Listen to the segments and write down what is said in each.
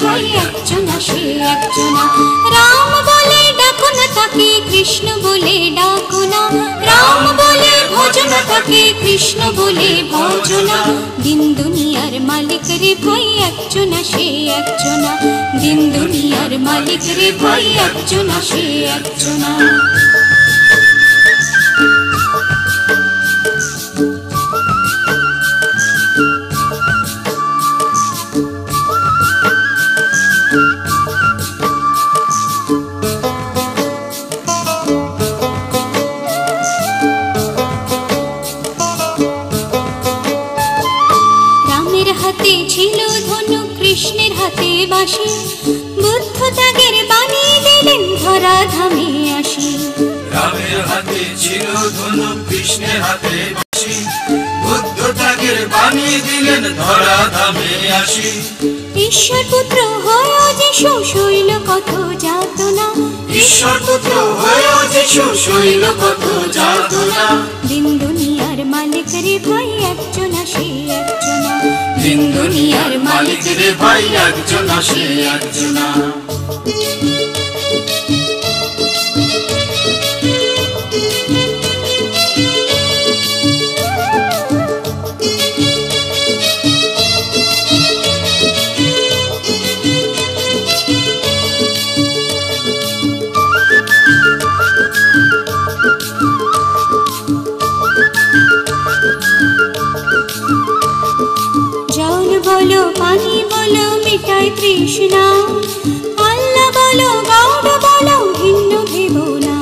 ভাই একজনা সে একজনা রাম বলে ডাকো না তাকে, কৃষ্ণ বলে ডাকো না। রাম বলে ভজনা তাকে, কৃষ্ণ বলে ভজনা দিন দুনিয়ার মালিক রে ভাই একজনা সে একজনা দিন দুনিয়ার মালিক রে ভাই একজনা সে একজনা ছিল ধনু কৃষ্ণের হাতে বাসি বুদ্ধ ত্যাগের বাণী দিলেন ধরা ধামে আসি। রামের হাতে ছিল ধনু কৃষ্ণের হাতে বাঁশি। বুদ্ধ ত্যাগের বাণী দিলেন ধরা ধামে আসি। ঈশ্বর পুত্র হয় যিশু শৈল কত যাতনা। ঈশ্বর পুত্র হয়েও যিশু শৈল কত যাতনা। দিন দুনিয়ার মালিক রে ভাই একজন সে একজনা। দিন দুনিয়ার মালিক রে ভাই একজন সে একজনা। তৃষ্ণা আল্লাহ বলো গৌর বলো ভিন্ন ভেব না।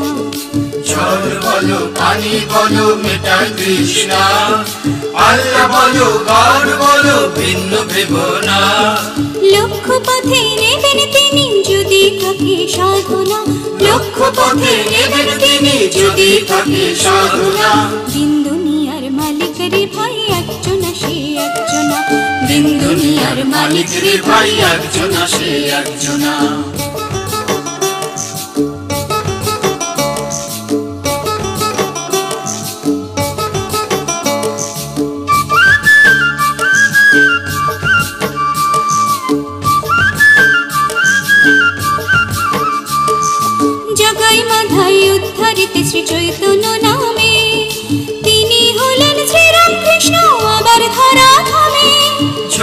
জল বলো পানি বলো মেটায় তৃষ্ণা আল্লাহ বলো গড বলো ভিন্ন ভেব না। লক্ষ্য পথে নেবেন তিনি যদি থাকে সাধনা। লক্ষ্য পথে নেবেন তিনি যদি থাকে সাধনা। দিন দুনিয়ার মালিক রে দিন দুনিয়ার মালিক রে ভাই একজনা সে একজনা। জগাই মাধাই উদ্ধারিতে শ্রী চৈতন্য নামে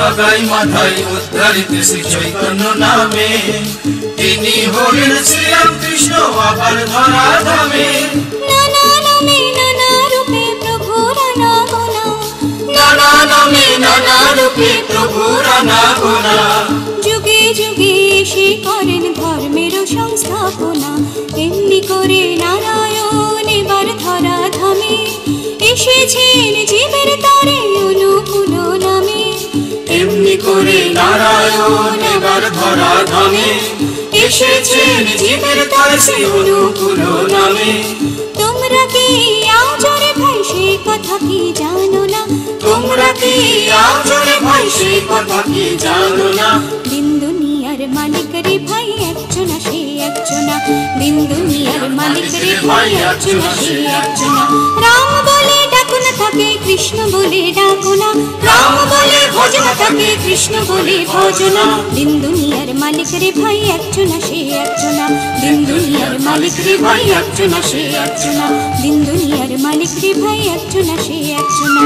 জগাই মাথায় উদ্ধারিত শ্রী চৈতন্য নামে। তিনি হলেন শ্রীরাম কৃষ্ণ আবার ধরা ধামে। নানা নামে নানা রূপে যুগে যুগে এসে করেন ধর্মের সংস্থাপনা। এমনি করে নারায়ণ নারায়ণ এবার ধরা ধামে এসেছেন জীবের তারসে অনুকূল নামে। তোমরা কি আজরে ভাই সে কথা কি জানো না? তোমরা কি আচরে ভাই সে কথা কি জানো না? দিন দুনিয়ার মালিক রে ভাই একজনা সে একজনা দিন দুনিয়ার মালিক রে ভাই একজনা সে একজনা রাম বলে ডাকুন থাকে কৃষ্ণ বলে ডাকুনা। রাম বলে ভজনা থাকে কৃষ্ণ বলে ভজনা। দিন দুনিয়ার মালিক রে ভাই, একজনা সে একজনা। দিন দুনিয়ার মালিক রে ভাই, একজনা সে একজনা। দিন দুনিয়ার মালিক রে ভাই, একজনা সে একজনা।